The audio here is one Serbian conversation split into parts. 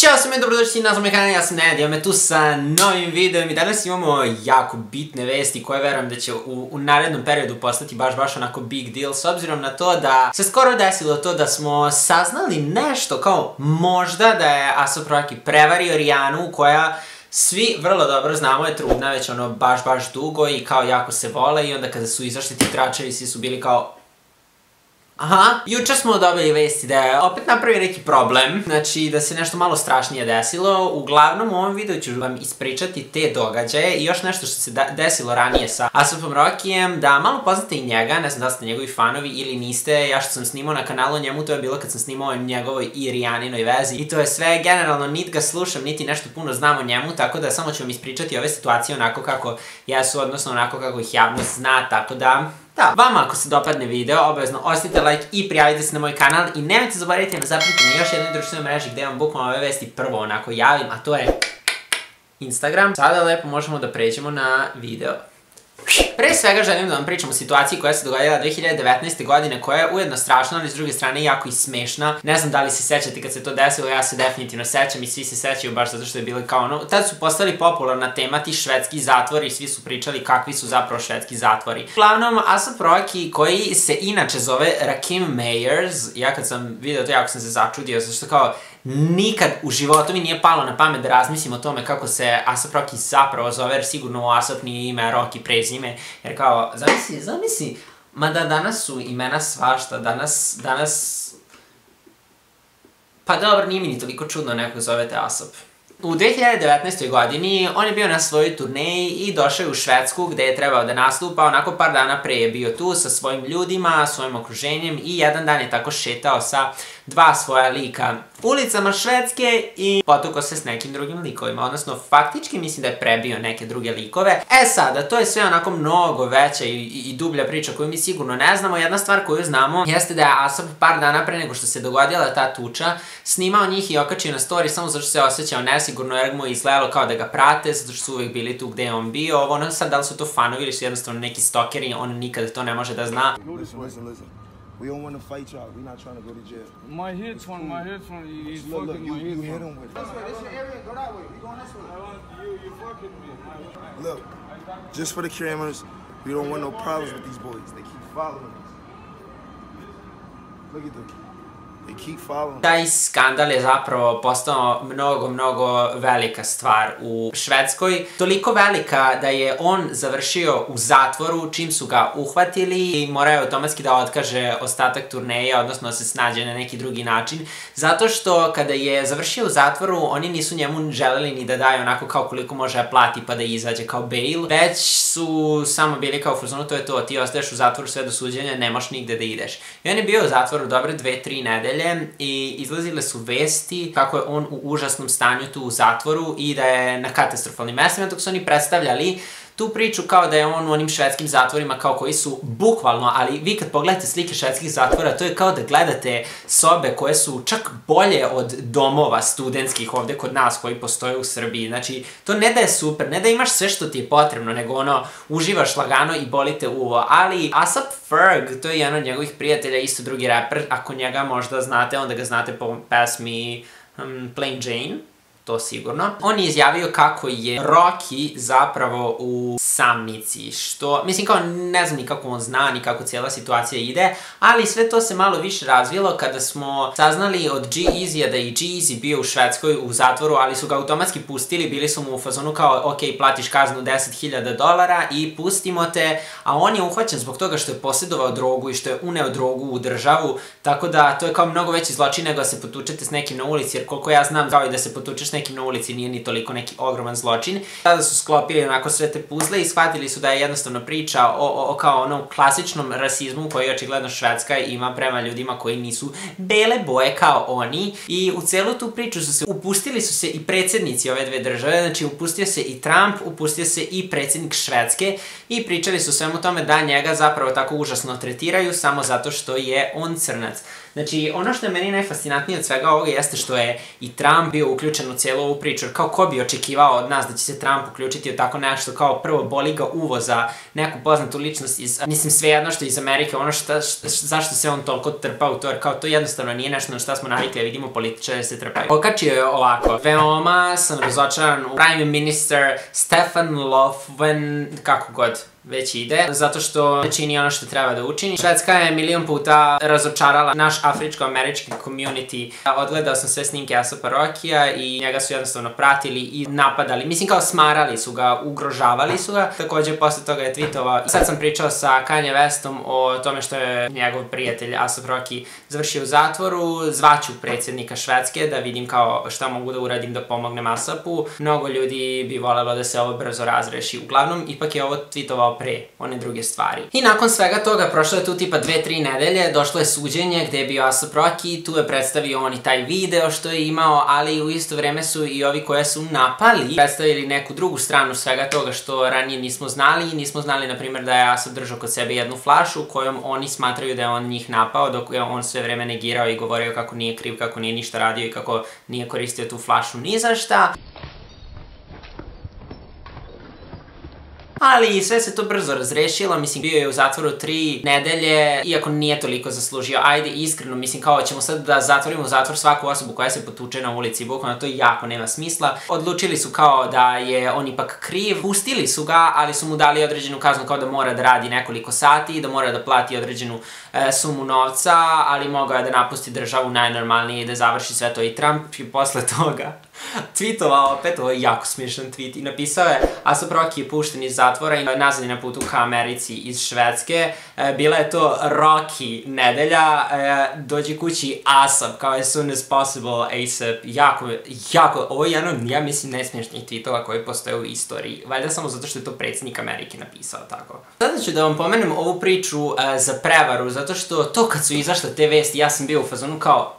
Ćao svima i dobrodošli na moj kanal, ja sam Ned, ja me tu sa novim videom i danas imamo jako bitne vesti koje verujem da će u, narednom periodu postati baš baš onako big deal s obzirom na to da se skoro desilo to da smo saznali nešto kao možda da je Asap Rocky prevario Rijanu koja svi vrlo dobro znamo je trudna već ono baš baš dugo i kao jako se vole i onda kada su izašli ti tračevi svi su bili kao Aha, juče smo dobili vesti da je opet napravio neki problem, znači da se nešto malo strašnije desilo. Uglavnom u ovom videu ću vam ispričati te događaje i još nešto što se desilo ranije sa Asapom Rokijem, da malo poznate i njega, ne znam da ste njegovi fanovi ili niste, ja što sam snimao na kanalu njemu, to je bilo kad sam snimao o njegovoj i Rijaninoj vezi i to je sve, generalno niti ga slušam, niti nešto puno znam o njemu, tako da samo ću vam ispričati ove situacije onako kako jesu, odnosno onako kako ih javnost zna, tako da Da, vama ako se dopadne video, obavezno ostavite like i prijavite se na moj kanal i nemojte zaboraviti da zapratite na još jednoj društvenoj mreži gde vam bukvalno ove vesti prvo onako javim, a to je Instagram. Sada lepo možemo da pređemo na video. Pre svega želim da vam pričam o situaciji koja se dogodila 2019. godine, koja je ujedno strašna, ali s druge strane jako i smešna. Ne znam da li se sećate kad se to desilo, ja se definitivno sećam i svi se sećaju baš zato što je bilo kao ono... Tad su postali popularna tema ti švedski zatvori i svi su pričali kakvi su zapravo švedski zatvori. Uglavnom, Asap Rocky, koji se inače zove Rakim Mayers, ja kad sam video to, jako sam se začudio, zato što kao nikad u životu mi nije palo na pamet da razmislim o tome kako se Asap Rocky zapravo zove, jer sigurno u Asap nije ime Rocky prezime, jer kao, zamisli, zamisli, mada danas su imena svašta, danas, danas, pa dobro, nije mi ni toliko čudno nekog zovete Asap. U 2019. godini on je bio na svojoj turneji i došao je u Švedsku gde je trebao da nastupa, onako par dana pre je bio tu sa svojim ljudima, svojim okruženjem i jedan dan je tako šetao sa dva svoja lika ulicama Švedske i potuko se s nekim drugim likovima, odnosno faktički mislim da je prebio neke druge likove. E sada, to je sve onako mnogo veća i, i, dublja priča koju mi sigurno ne znamo. Jedna stvar koju znamo jeste da je Asap par dana pre nego što se dogodila ta tuča snimao njih i okačio na story samo zato što se osjećao nesigurno jer mu je izgledalo kao da ga prate, zato što su uvek bili tu gde je on bio. Ovo, ono sad, da li su to fanovi ili su jednostavno neki stokeri, on nikada to ne može da zna. Listen, listen. We don't want to fight y'all. We're not trying to go to jail. My hits one, my hits one. He's Look, fucking look, you, my you hit him with This way, this your area, go that way. We going this way. I want you, you fucking me. Look, just for the cameras, we don't want no problems with these boys. They keep following us. Look at them. Taj skandal je zapravo postao mnogo, mnogo velika stvar u Švedskoj. Toliko velika da je on završio u zatvoru čim su ga uhvatili i morao je automatski da otkaže ostatak turneja, odnosno se snađe na neki drugi način. Zato što kada je završio u zatvoru, oni nisu njemu želeli ni da daju onako kao koliko može da plati pa da izađe kao bail, već su samo bili kao u fazonu, to je to, ti ostaješ u zatvoru sve do suđenja, nemaš nigde da ideš. I on je bio u zatvoru dobre dve, tri nedelje i izlazile su vesti kako je on u užasnom stanju tu u zatvoru i da je na katastrofalnim mestima, dok su oni predstavljali tu priču kao da je on u onim švedskim zatvorima kao koji su bukvalno, ali vi kad pogledate slike švedskih zatvora, to je kao da gledate sobe koje su čak bolje od domova studentskih ovde kod nas koji postoje u Srbiji. Znači, to ne da je super, ne da imaš sve što ti je potrebno, nego ono, uživaš lagano i bolite uvo. Ali Asap Ferg, to je jedan od njegovih prijatelja, isto drugi raper, ako njega možda znate, onda ga znate po pesmi um, Plain Jane to sigurno. On je izjavio kako je Rocky zapravo u samnici, što, mislim kao ne znam ni kako on zna, ni kako cijela situacija ide, ali sve to se malo više razvilo kada smo saznali od G-Eazy-a da je G-Eazy bio u Švedskoj u zatvoru, ali su ga automatski pustili, bili su mu u fazonu kao, ok, platiš kaznu 10.000 dolara i pustimo te, a on je uhvaćen zbog toga što je posjedovao drogu i što je uneo drogu u državu, tako da to je kao mnogo veći zločin nego da se potučete s nekim na ulici, jer koliko ja znam, kao i da se potučeš nekim na ulici nije ni toliko neki ogroman zločin. Tada su sklopili onako sve te puzle i shvatili su da je jednostavno priča o, o, o kao onom klasičnom rasizmu koji očigledno Švedska ima prema ljudima koji nisu bele boje kao oni i u celu tu priču su se upustili su se i predsednici ove dve države, znači upustio se i Trump, upustio se i predsednik Švedske i pričali su svemu tome da njega zapravo tako užasno tretiraju samo zato što je on crnac. Znači, ono što je meni najfascinantnije od svega ovoga jeste što je i Trump bio uključen u celu ovu priču, jer kao ko bi očekivao od nas da će se Trump uključiti u tako nešto, kao prvo boli ga uvoza neku poznatu ličnost iz, mislim svejedno što iz Amerike, ono šta, zašto se on toliko trpa u to, jer kao to jednostavno nije nešto na šta smo navikli, vidimo političare se trpaju. Okačio je ovako, veoma sam razočaran u Prime Minister Stefan Lofven, kako god, već ide, zato što ne čini ono što treba da učini. Švedska je milion puta razočarala naš afričko-američki community. Odgledao sam sve snimke Asopa Rokija i njega su jednostavno pratili i napadali. Mislim kao smarali su ga, ugrožavali su ga. Takođe, posle toga je tweetovao. Sad sam pričao sa Kanye Westom o tome što je njegov prijatelj Asop Roki završio u zatvoru. Zvaću predsjednika Švedske da vidim kao šta mogu da uradim da pomognem Asopu. Mnogo ljudi bi volelo da se ovo brzo razreši. Uglavnom, ipak je ovo tweetovao pre one druge stvari. I nakon svega toga, prošlo je tu tipa dve, tri nedelje, došlo je suđenje gde je bio Asap Rocky, tu je predstavio on i taj video što je imao, ali u isto vreme su i ovi koje su napali predstavili neku drugu stranu svega toga što ranije nismo znali. Nismo znali, na primjer, da je Asap držao kod sebe jednu flašu kojom oni smatraju da je on njih napao, dok je on sve vreme negirao i govorio kako nije kriv, kako nije ništa radio i kako nije koristio tu flašu ni za šta. Ali sve se to brzo razrešilo, mislim, bio je u zatvoru tri nedelje, iako nije toliko zaslužio. Ajde, iskreno, mislim, kao ćemo sad da zatvorimo u zatvor svaku osobu koja se potuče na ulici, bukvalno to jako nema smisla. Odlučili su kao da je on ipak kriv, pustili su ga, ali su mu dali određenu kaznu kao da mora da radi nekoliko sati, da mora da plati određenu e, sumu novca, ali mogao je da napusti državu najnormalnije i da završi sve to i Trump i posle toga tweetovao opet, ovo je jako smiješan tweet i napisao je Asap Rocky je pušten iz zatvora i nazad je na putu ka Americi iz Švedske. E, bila je to Rocky nedelja, dođe kući Asap kao as soon as possible ASAP. Jako, jako, ovo je jedan od, ja mislim, najsmiješnih tweetova koji postoje u istoriji. Valjda samo zato što je to predsjednik Amerike napisao tako. Sada ću da vam pomenem ovu priču e, za prevaru, zato što to kad su izašle te vesti, ja sam bio u fazonu kao,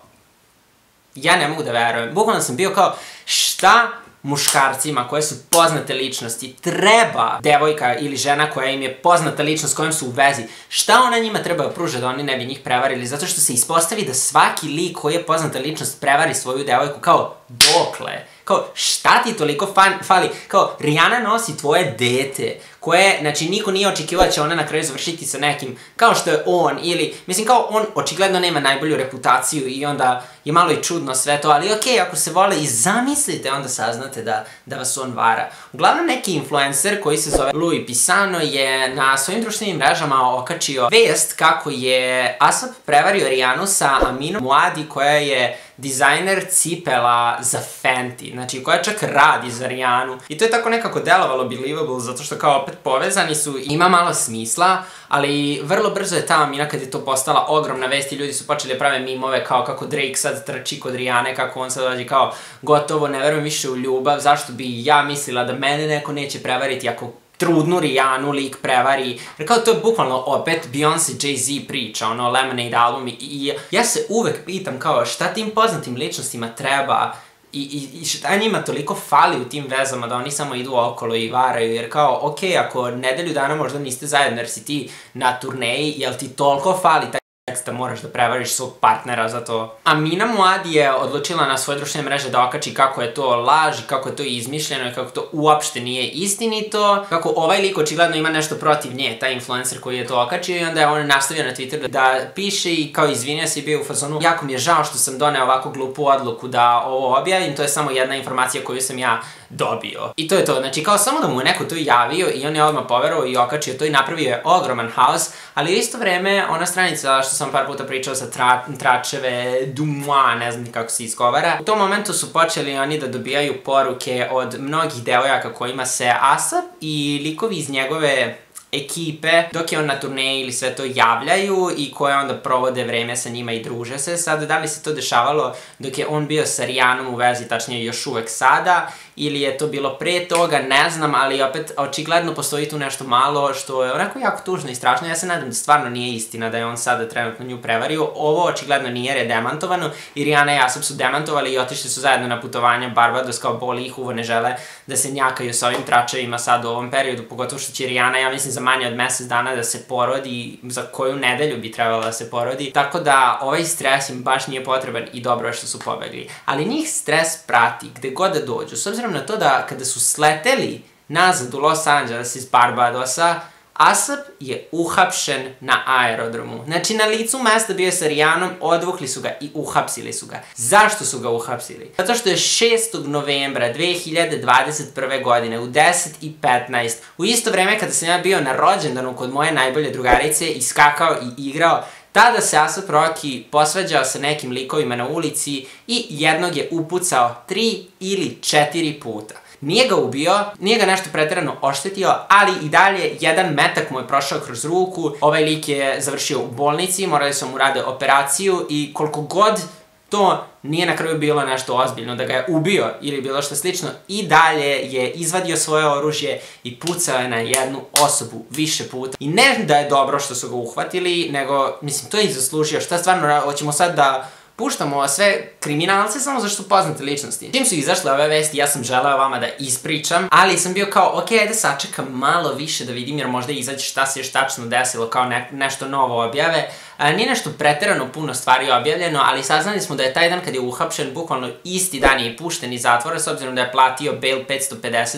ja ne mogu da verujem. Bukvalno sam bio kao, šta muškarcima koje su poznate ličnosti treba devojka ili žena koja im je poznata ličnost kojom su u vezi, šta ona njima treba da da oni ne bi njih prevarili? Zato što se ispostavi da svaki lik koji je poznata ličnost prevari svoju devojku kao dokle? Kao, šta ti toliko fali? Kao, Rihanna nosi tvoje dete, koje, znači, niko nije očekivao da će ona na kraju završiti sa nekim, kao što je on, ili, mislim, kao on očigledno nema najbolju reputaciju i onda je malo i čudno sve to, ali okej, okay, ako se vole i zamislite, onda saznate da, da vas on vara. Uglavnom, neki influencer koji se zove Louis Pisano je na svojim društvenim mrežama okačio vest kako je Asap prevario Rijanu sa Aminom Muadi koja je dizajner cipela za Fenty, znači koja čak radi za Rijanu. I to je tako nekako delovalo believable, zato što kao opet povezani su, ima malo smisla, ali vrlo brzo je ta Amina kad je to postala ogromna vest i ljudi su počeli da prave mimove kao kako Drake sad trči kod Rijane, kako on sad dođe kao gotovo, ne verujem više u ljubav, zašto bi ja mislila da mene neko neće prevariti ako trudnu Rijanu lik prevari. Jer kao to je bukvalno opet Beyoncé Jay-Z priča, ono Lemonade album i, i ja se uvek pitam kao šta tim poznatim ličnostima treba I, i, i šta njima toliko fali u tim vezama da oni samo idu okolo i varaju, jer kao, ok, ako nedelju dana možda niste zajedno jer si ti na turneji, jel ti toliko fali taj teksta moraš da prevariš svog partnera za to. Amina Muadi je odlučila na svoje društvene mreže da okači kako je to laž kako je to izmišljeno i kako to uopšte nije istinito. Kako ovaj lik očigledno ima nešto protiv nje, taj influencer koji je to okačio i onda je on nastavio na Twitter da, da piše i kao izvinja se i bio u fazonu jako mi je žao što sam doneo ovako glupu odluku da ovo objavim, to je samo jedna informacija koju sam ja dobio. I to je to, znači kao samo da mu je neko to javio i on je odmah poverovao i okačio to i napravio je ogroman haos, ali u isto vreme ona stranica što sam par puta pričao sa tra, Tračeve, Dumois, ne znam kako se izgovara, u tom momentu su počeli oni da dobijaju poruke od mnogih devojaka kojima se Asap i likovi iz njegove ekipe, dok je on na turneji ili sve to javljaju i koje onda provode vreme sa njima i druže se. Sad, da li se to dešavalo dok je on bio sa Rijanom u vezi, tačnije još uvek sada, ili je to bilo pre toga, ne znam, ali opet očigledno postoji tu nešto malo što je onako jako tužno i strašno. Ja se nadam da stvarno nije istina da je on sada trenutno nju prevario. Ovo očigledno nije jer je demantovano i Rijana i Asap su demantovali i otišli su zajedno na putovanje Barbados kao boli ih uvo ne žele da se njakaju sa ovim tračevima sad u ovom periodu, pogotovo što će Rijana, ja mislim, za manje od mesec dana da se porodi, za koju nedelju bi trebala da se porodi. Tako da ovaj stres im baš nije potreban i dobro je što su pobegli. Ali njih stres prati gde god da dođu. S obzirom na to da kada su sleteli nazad u Los Angeles iz Barbadosa, Asap je uhapšen na aerodromu. Znači, na licu mesta bio je sa Rijanom, odvukli su ga i uhapsili su ga. Zašto su ga uhapsili? Zato što je 6. novembra 2021. godine u 10 i 15, u isto vreme kada sam ja bio na rođendanu kod moje najbolje drugarice, iskakao i igrao, Tada se Asap Rocky posvađao sa nekim likovima na ulici i jednog je upucao tri ili četiri puta. Nije ga ubio, nije ga nešto pretjerano oštetio, ali i dalje jedan metak mu je prošao kroz ruku, ovaj lik je završio u bolnici, morali su mu rade operaciju i koliko god to nije na kraju bilo nešto ozbiljno, da ga je ubio ili bilo što slično, i dalje je izvadio svoje oružje i pucao je na jednu osobu više puta. I ne da je dobro što su ga uhvatili, nego, mislim, to je i zaslužio. Šta stvarno, hoćemo sad da puštamo sve kriminalce samo zašto su poznate ličnosti. Čim su izašle ove vesti, ja sam želeo vama da ispričam, ali sam bio kao, ok, ajde sačekam malo više da vidim, jer možda izađe šta se još tačno desilo, kao ne, nešto novo objave. Nije nešto preterano puno stvari objavljeno, ali saznali smo da je taj dan kad je uhapšen, bukvalno isti dan je pušten iz zatvora, s obzirom da je platio bail 550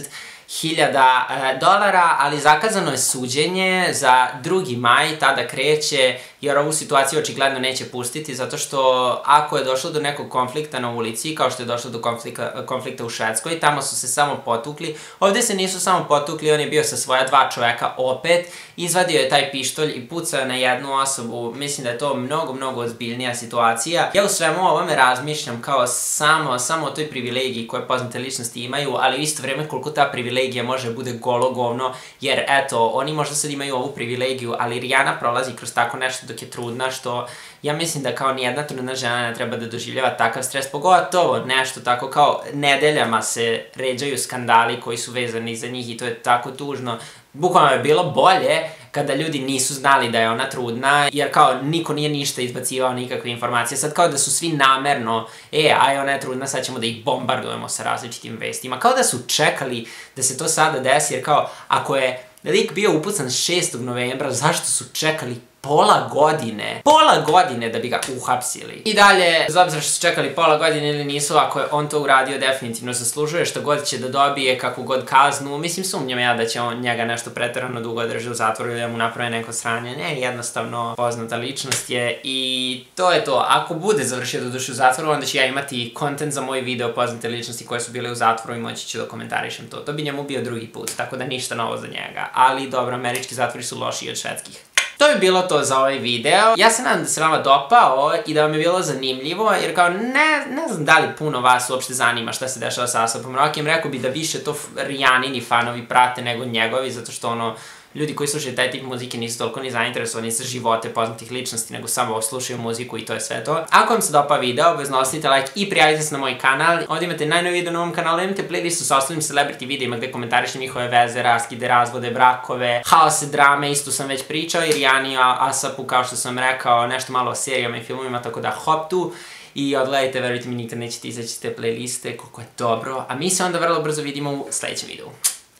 hiljada e, dolara, ali zakazano je suđenje za 2. maj, tada kreće, jer ovu situaciju očigledno neće pustiti, zato što ako je došlo do nekog konflikta na ulici, kao što je došlo do konflikta, konflikta u Švedskoj, tamo su se samo potukli, ovde se nisu samo potukli, on je bio sa svoja dva čoveka opet, izvadio je taj pištolj i pucao na jednu osobu, mislim da je to mnogo, mnogo ozbiljnija situacija. Ja u svemu ovome razmišljam kao samo, samo o toj privilegiji koje poznate ličnosti imaju, ali u isto vreme koliko ta privilegija može bude golo govno, jer eto, oni možda sad imaju ovu privilegiju, ali Rijana prolazi kroz tako nešto dok je trudna, što ja mislim da kao nijedna trudna žena ne treba da doživljava takav stres, pogotovo nešto tako kao nedeljama se ređaju skandali koji su vezani za njih i to je tako tužno. Bukvalno je bilo bolje kada ljudi nisu znali da je ona trudna, jer kao niko nije ništa izbacivao nikakve informacije. Sad kao da su svi namerno, e, aj ona je trudna, sad ćemo da ih bombardujemo sa različitim vestima. Kao da su čekali da se to sada desi, jer kao ako je lik bio upucan 6. novembra, zašto su čekali pola godine, pola godine da bi ga uhapsili. I dalje, bez obzira što su čekali pola godine ili nisu, ako je on to uradio, definitivno zaslužuje što god će da dobije, kakvu god kaznu. Mislim, sumnjam ja da će on njega nešto pretarano dugo drži u zatvoru ili da mu naprave neko sranje. Ne, jednostavno poznata ličnost je i to je to. Ako bude završio da duši u zatvoru, onda ću ja imati kontent za moj video poznate ličnosti koje su bile u zatvoru i moći ću da komentarišem to. To bi njemu bio drugi put, tako da ništa novo za njega. Ali dobro, američki zatvori su lošiji od švedskih. To bi bilo to za ovaj video. Ja se nadam da se vama dopao i da vam je bilo zanimljivo, jer kao ne, ne znam da li puno vas uopšte zanima šta se dešava sa Asapom Rokijem. Rekao bi da više to Rijanini fanovi prate nego njegovi, zato što ono, ljudi koji slušaju taj tip muzike nisu toliko ni zainteresovani za živote poznatih ličnosti, nego samo slušaju muziku i to je sve to. Ako vam se dopa video, obvezno ostavite like i prijavite se na moj kanal. Ovdje imate najnovi video na ovom kanalu, imate playlistu sa ostalim celebrity videima gde komentarišem njihove veze, raskide, razvode, brakove, haose, drame, isto sam već pričao i Rijani Asapu, kao što sam rekao, nešto malo o serijama i filmovima, tako da hop tu i odgledajte, verujte mi, nikad nećete izaći te playliste, koliko je dobro. A mi se onda vrlo brzo vidimo u sledećem videu.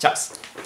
Ćao!